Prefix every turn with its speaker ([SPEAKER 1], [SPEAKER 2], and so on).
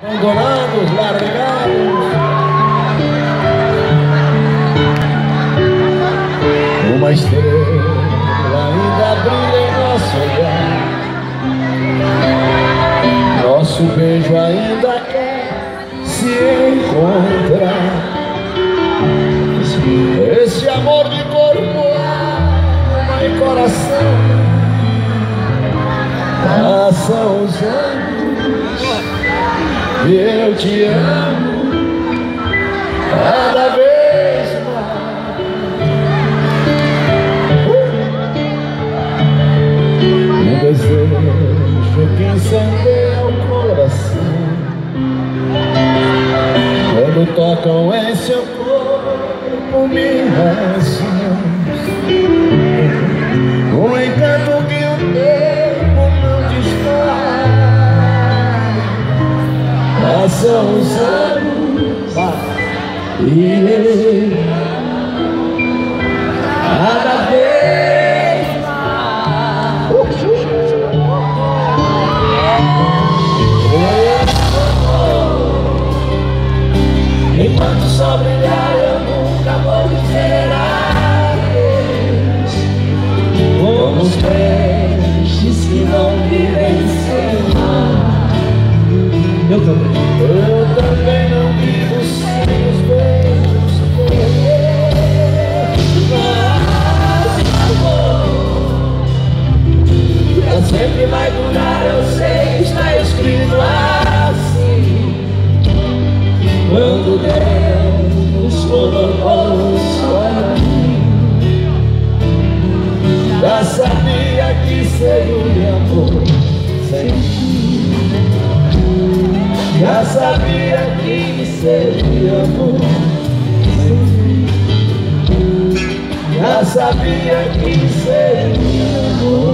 [SPEAKER 1] abandonados, largados. Uma estrela ainda brilha em nosso olhar. Nosso beijo ainda quer se encontrar. Esse amor de corpo, alma e coração. Passam os anos eu te amo cada vez mais. Um desejo que incendeia o coração quando tocam em seu corpo minhas mãos. Passam os anos e cada vez mais. Enquanto sol brilhar, Eu também. Não vivo sem os beijos teus. Mas amor, sempre vai durar, eu sei, está escrito assim. Quando Deus colocou só mim, já sabia que seria amor sabia que seria ti. Já sabia que seria amor